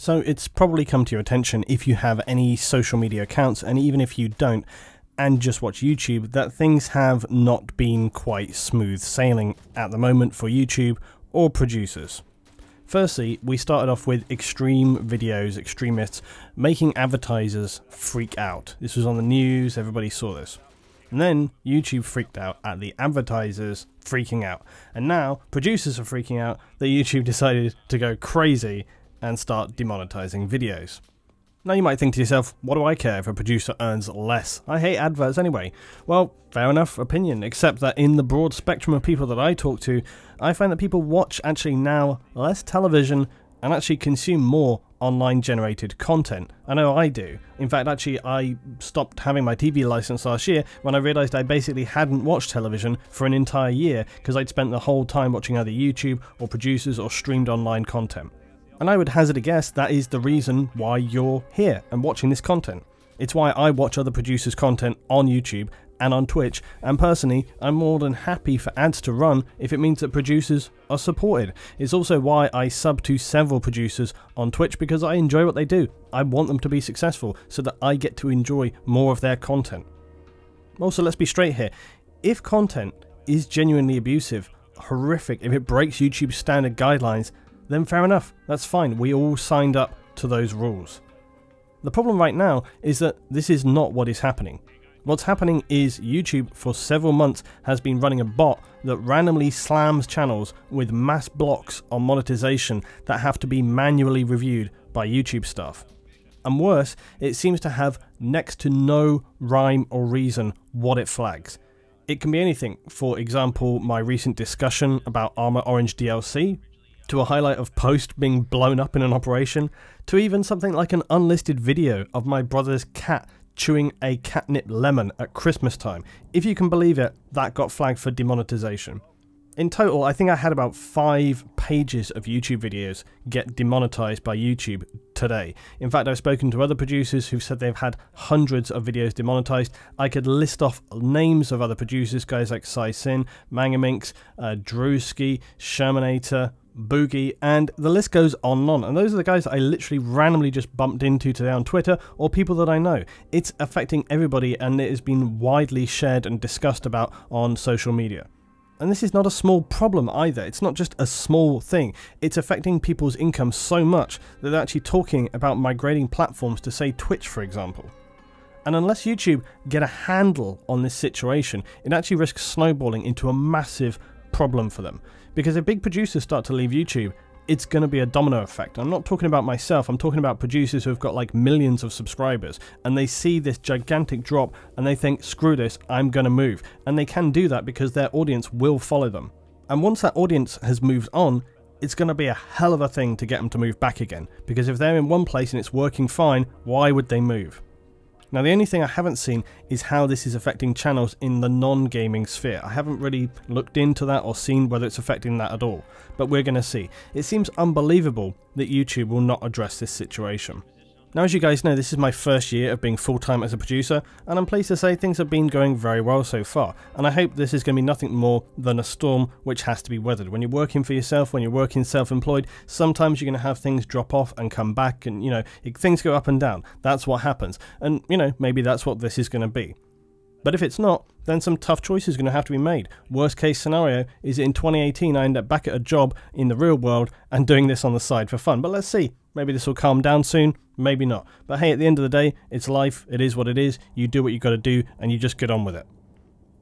So it's probably come to your attention if you have any social media accounts, and even if you don't, and just watch YouTube, that things have not been quite smooth sailing at the moment for YouTube or producers. Firstly, we started off with extreme videos, extremists, making advertisers freak out. This was on the news, everybody saw this. And then YouTube freaked out at the advertisers freaking out. And now producers are freaking out that YouTube decided to go crazy and start demonetizing videos. Now you might think to yourself, what do I care if a producer earns less? I hate adverts anyway. Well, fair enough opinion, except that in the broad spectrum of people that I talk to, I find that people watch actually now less television and actually consume more online generated content. I know I do. In fact, actually, I stopped having my TV license last year when I realized I basically hadn't watched television for an entire year because I'd spent the whole time watching either YouTube or producers or streamed online content. And I would hazard a guess that is the reason why you're here and watching this content. It's why I watch other producers' content on YouTube and on Twitch, and personally, I'm more than happy for ads to run if it means that producers are supported. It's also why I sub to several producers on Twitch because I enjoy what they do. I want them to be successful so that I get to enjoy more of their content. Also, let's be straight here if content is genuinely abusive, horrific, if it breaks YouTube's standard guidelines, then fair enough, that's fine. We all signed up to those rules. The problem right now is that this is not what is happening. What's happening is YouTube for several months has been running a bot that randomly slams channels with mass blocks on monetization that have to be manually reviewed by YouTube staff. And worse, it seems to have next to no rhyme or reason what it flags. It can be anything, for example, my recent discussion about Arma Orange DLC, to a highlight of Post being blown up in an operation, to even something like an unlisted video of my brother's cat chewing a catnip lemon at Christmas time. If you can believe it, that got flagged for demonetization. In total, I think I had about five pages of YouTube videos get demonetized by YouTube today. In fact, I've spoken to other producers who've said they've had hundreds of videos demonetized. I could list off names of other producers, guys like Sai Sin, Mangaminx, uh, Drewski, Shermanator, Boogie, and the list goes on and on. And those are the guys I literally randomly just bumped into today on Twitter or people that I know. It's affecting everybody and it has been widely shared and discussed about on social media. And this is not a small problem either. It's not just a small thing. It's affecting people's income so much that they're actually talking about migrating platforms to, say, Twitch, for example. And unless YouTube get a handle on this situation, it actually risks snowballing into a massive problem for them. Because if big producers start to leave YouTube, it's going to be a domino effect. I'm not talking about myself, I'm talking about producers who have got like millions of subscribers and they see this gigantic drop and they think, screw this, I'm going to move. And they can do that because their audience will follow them. And once that audience has moved on, it's going to be a hell of a thing to get them to move back again. Because if they're in one place and it's working fine, why would they move? Now the only thing I haven't seen is how this is affecting channels in the non-gaming sphere. I haven't really looked into that or seen whether it's affecting that at all, but we're going to see. It seems unbelievable that YouTube will not address this situation. Now as you guys know this is my first year of being full time as a producer and I'm pleased to say things have been going very well so far and I hope this is going to be nothing more than a storm which has to be weathered. When you're working for yourself, when you're working self-employed, sometimes you're going to have things drop off and come back and you know things go up and down. That's what happens and you know maybe that's what this is going to be. But if it's not, then some tough choices are going to have to be made. Worst case scenario is in 2018 I end up back at a job in the real world and doing this on the side for fun. But let's see. Maybe this will calm down soon, maybe not. But hey, at the end of the day, it's life, it is what it is. You do what you got to do and you just get on with it.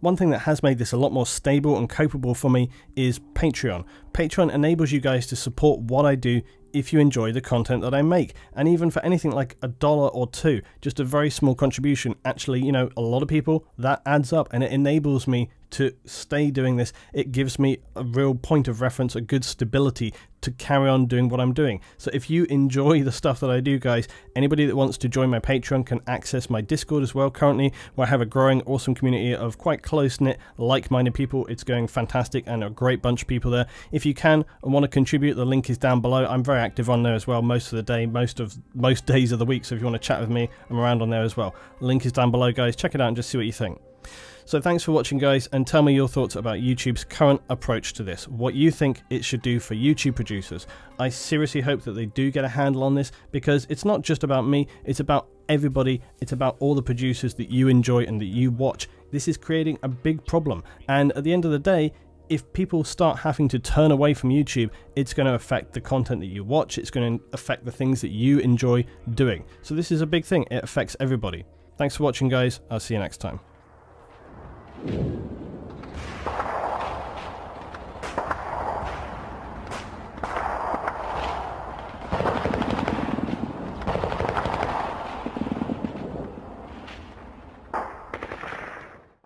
One thing that has made this a lot more stable and capable for me is Patreon. Patreon enables you guys to support what I do if you enjoy the content that I make. And even for anything like a dollar or two, just a very small contribution, actually, you know, a lot of people, that adds up and it enables me to stay doing this. It gives me a real point of reference, a good stability to carry on doing what I'm doing. So if you enjoy the stuff that I do, guys, anybody that wants to join my Patreon can access my Discord as well currently, where I have a growing, awesome community of quite close-knit, like-minded people. It's going fantastic and a great bunch of people there. If you can and want to contribute, the link is down below. I'm very active on there as well most of the day, most of most days of the week. So if you want to chat with me, I'm around on there as well. Link is down below, guys. Check it out and just see what you think. So thanks for watching guys and tell me your thoughts about YouTube's current approach to this, what you think it should do for YouTube producers. I seriously hope that they do get a handle on this because it's not just about me, it's about everybody, it's about all the producers that you enjoy and that you watch. This is creating a big problem and at the end of the day, if people start having to turn away from YouTube, it's going to affect the content that you watch, it's going to affect the things that you enjoy doing. So this is a big thing, it affects everybody. Thanks for watching guys, I'll see you next time. Thank you